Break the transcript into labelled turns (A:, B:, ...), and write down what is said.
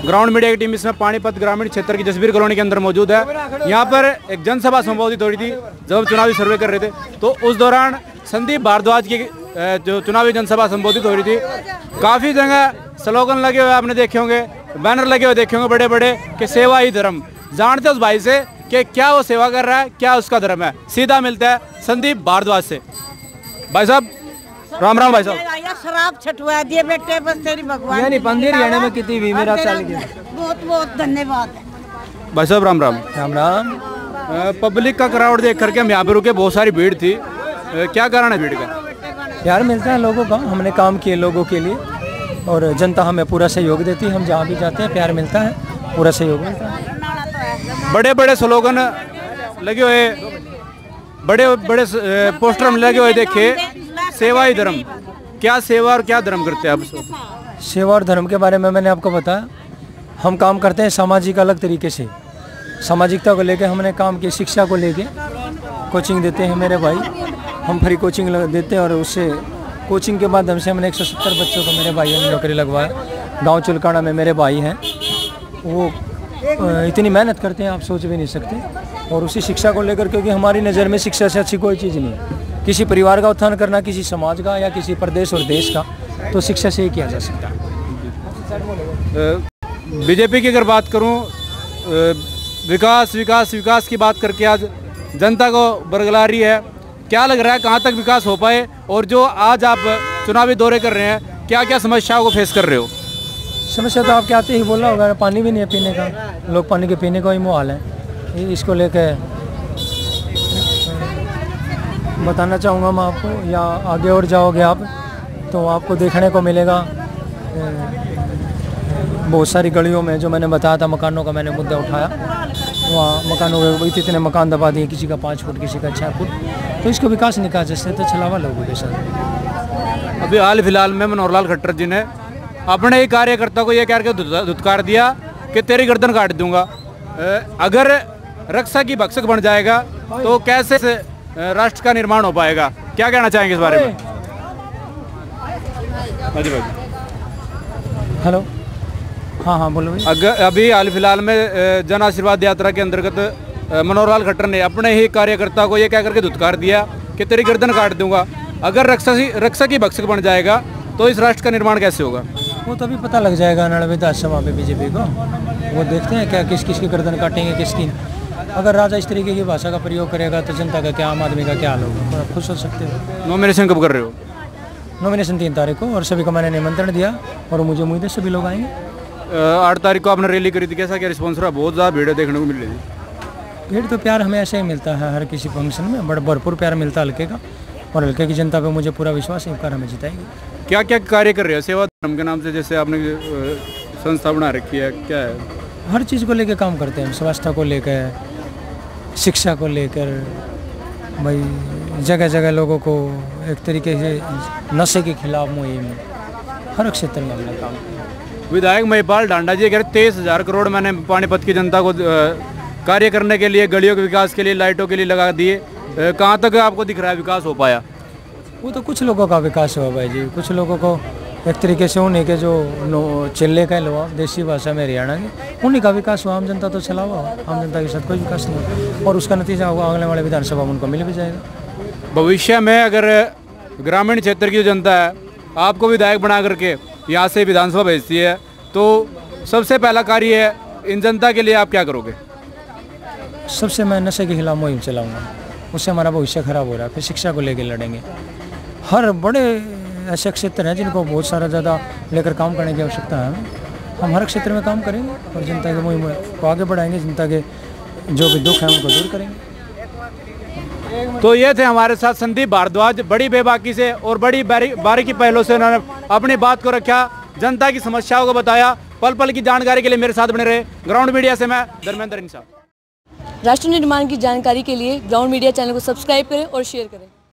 A: Ground media की team इसमें पानीपत ग्रामीण क्षेत्र की जसबीर कॉलोनी के अंदर मौजूद है। यहाँ पर एक जनसभा संबोधित हो रही थी, जब चुनावी सर्वे कर रहे थे। तो उस दौरान संदीप भारद्वाज की जो चुनावी जनसभा संबोधित हो रही थी, काफ़ी जगह स्लोगन लगे हुए आपने देखे होंगे, बैनर लगे हुए देखे होंगे बड़े बड़े कि सेवा ही धर्म। जानते उस भाई से कि क्या वो सेवा कर रहा है, क्या उसका धर्म है। सीधा मिलता है संदीप भारद्वाज से। भाई साहब राम राम भाई साहब।
B: आया शराब छटवा दिए बेटे बस तेरी भगवान
C: यानी बंदी हरियाणा में कितनी?
B: और
C: मेरा चल गया।
B: बहुत बहुत धन्यवाद।
A: भाई साहब राम राम।
C: राम राम।
A: पब्लिक का क्राउड देख करके हम यहाँ पे रुके बहुत सारी भीड़ थी। क्या कारण है भीड़ का?
C: प्यार मिलता है लोगों का हमने काम किए लोगों के लिए और जनता हमें पूरा सहयोग देती है हम जहाँ भी जाते हैं प्यार मिलता है पूरा सहयोग मिलता है।
A: बड़े बड़े स्लोगन लगे हुए बड़े बड़े पोस्टर हम लगे हुए देखे। सेवा ही धर्म। क्या सेवा और क्या धर्म करते हैं आप
C: सेवा और धर्म के बारे में मैंने आपको बताया। हम काम करते हैं सामाजिक अलग तरीके से। सामाजिकता को लेके हमने काम की, शिक्षा को लेके कोचिंग देते हैं मेरे भाई। हम फ्री कोचिंग देते हैं और उससे कोचिंग के माध्यम से हमने 170 बच्चों को मेरे भाइयों ने नौकरी लगवाया। गाँव चुलकाना में मेरे भाई हैं। वो इतनी मेहनत करते हैं, आप सोच भी नहीं सकते। और उसी शिक्षा को लेकर क्योंकि हमारी नज़र में शिक्षा से अच्छी कोई चीज़ नहीं है। किसी परिवार का उत्थान करना किसी समाज का या किसी प्रदेश और देश का तो शिक्षा से ही किया जा सकता है।
A: बीजेपी की अगर बात करूँ विकास विकास विकास की बात करके आज जनता को बरगला रही है। क्या लग रहा है कहाँ तक विकास हो पाए और जो आज आप चुनावी दौरे कर रहे हैं क्या क्या समस्याओं को फेस कर रहे हो?
C: समस्या तो आपके आते ही बोला होगा पानी भी नहीं है पीने का। लोग पानी के पीने का ही मुहाल है। इसको लेकर बताना चाहूँगा मैं आपको या आगे और जाओगे आप तो आपको देखने को मिलेगा। बहुत सारी गलियों में जो मैंने बताया था मकानों का मैंने मुद्दा उठाया। वहाँ मकानों के इतने इतने मकान दबा दिए किसी का पाँच फुट किसी का छः फुट। तो इसको विकास नहीं जैसे तो छलावा लोगों के साथ।
A: अभी हाल फ़िलहाल में मनोहर लाल खट्टर जी ने अपने ही कार्यकर्ता को ये कह के धुतकार दिया कि तेरी गर्दन काट दूँगा। अगर रक्षा की भक्षक बन जाएगा तो कैसे राष्ट्र का निर्माण हो पाएगा। क्या कहना चाहेंगे इस बारे में? भाई
C: हेलो। हाँ हाँ बोलो भाई।
A: अगर अभी हाल फ़िलहाल में जन आशीर्वाद यात्रा के अंतर्गत अ, मनोहर लाल खट्टर ने अपने ही कार्यकर्ता को ये कह करके धुतकार दिया कि तेरी गर्दन काट दूँगा। अगर रक्षा रक्षा की भक्षक बन जाएगा तो इस राष्ट्र का निर्माण कैसे होगा?
C: वो तो अभी पता लग जाएगा अनाड़ा विधानसभा में बीजेपी को। वो देखते हैं क्या किस किस की गर्दन काटेंगे किसकी अगर राजा इस तरीके की भाषा का प्रयोग करेगा तो जनता का क्या आम आदमी का क्या हाल होगा? आप खुश हो सकते हो।
A: नॉमिनेशन कब कर रहे हो?
C: नॉमिनेशन तीन तारीख को और सभी को मैंने निमंत्रण दिया और मुझे उम्मीद है सभी लोग आएँगे।
A: आठ तारीख को आपने रैली करी थी कैसा क्या रिस्पॉन्स रहा? बहुत ज़्यादा भीड़ देखने को मिल रही थी।
C: भीड़ तो प्यार हमें ऐसे ही मिलता है हर किसी फ़ंक्शन में बड़ा भरपूर प्यार मिलता है हल्के का। और हल्के की जनता पे मुझे पूरा विश्वास है हमें जिताएगी।
A: क्या क्या कार्य कर रहे हो? सेवा धर्म के नाम से जैसे आपने संस्था बना रखी है क्या है?
C: हर चीज़ को लेकर काम करते हैं स्वास्थ्य को लेकर शिक्षा को लेकर भाई जगह जगह लोगों को एक तरीके से नशे के खिलाफ मुहिम हर क्षेत्र में हमने काम किया
A: विधायक महिपाल डांडा जी कह रहे तेईस हज़ार करोड़ मैंने पानीपत की जनता को कार्य करने के लिए गलियों के विकास के लिए लाइटों के लिए लगा दिए। कहाँ तक आपको दिख रहा है विकास हो पाया?
C: वो तो कुछ लोगों का विकास हुआ भाई जी कुछ लोगों को एक तरीके से उन्हीं के जो चिल्ले का लो आप देसी भाषा में हरियाणा के उन्हीं का विकास हुआ आम जनता तो चला हुआ आम जनता के साथ कोई विकास नहीं हुआ। और उसका नतीजा होगा आने वाले विधानसभा में उनको मिल भी जाएगा।
A: भविष्य में अगर ग्रामीण क्षेत्र की जो जनता है आपको विधायक बना करके यहाँ से विधानसभा भेजती है तो सबसे पहला कार्य है इन जनता के लिए आप क्या करोगे?
C: सबसे मैं नशे के खिलाफ मुहिम चलाऊँगा। उससे हमारा भविष्य खराब हो रहा है फिर शिक्षा को लेकर लड़ेंगे। हर बड़े ऐसे क्षेत्र हैं जिनको बहुत सारा ज़्यादा लेकर काम करने की आवश्यकता है। हम हर क्षेत्र में काम करेंगे और जनता के मुहिम को आगे बढ़ाएँगे जनता के जो भी दुख हैं उनको दूर करेंगे।
A: तो ये थे हमारे साथ संदीप भारद्वाज बड़ी बेबाकी से और बड़ी बारीकी पहलों से उन्होंने अपनी बात को रखा जनता की समस्याओं को बताया पल पल की जानकारी के लिए मेरे साथ बने रहे। ग्राउंड मीडिया से मैं धर्मेंद्र इंसाफ।
D: राष्ट्र निर्माण की जानकारी के लिए ग्राउंड मीडिया चैनल को सब्सक्राइब करें और शेयर करें।